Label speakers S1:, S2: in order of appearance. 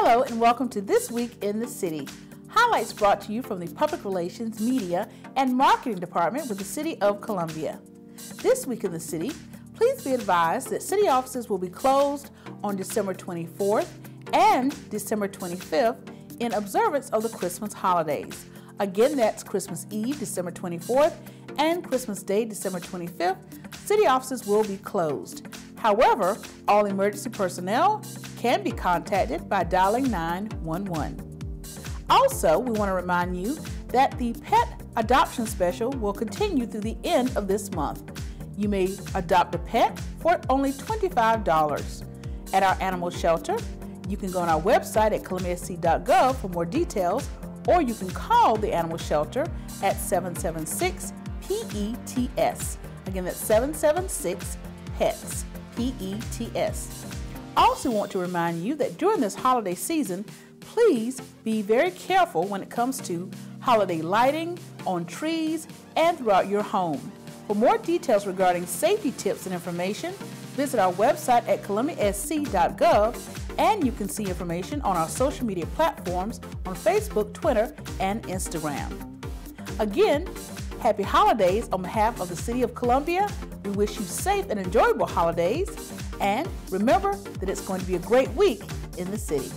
S1: Hello and welcome to This Week in the City. Highlights brought to you from the Public Relations, Media, and Marketing Department with the City of Columbia. This week in the city, please be advised that city offices will be closed on December 24th and December 25th in observance of the Christmas holidays. Again, that's Christmas Eve, December 24th, and Christmas Day, December 25th. City offices will be closed. However, all emergency personnel can be contacted by dialing 911. Also, we want to remind you that the pet adoption special will continue through the end of this month. You may adopt a pet for only $25 at our animal shelter. You can go on our website at columbiasc.gov for more details, or you can call the animal shelter at 776 PETS. Again, that's 776 PETS. P-E-T-S. I also want to remind you that during this holiday season, please be very careful when it comes to holiday lighting on trees and throughout your home. For more details regarding safety tips and information, visit our website at columbiasc.gov and you can see information on our social media platforms on Facebook, Twitter, and Instagram. Again, happy holidays on behalf of the City of Columbia. We wish you safe and enjoyable holidays. And remember that it's going to be a great week in the city.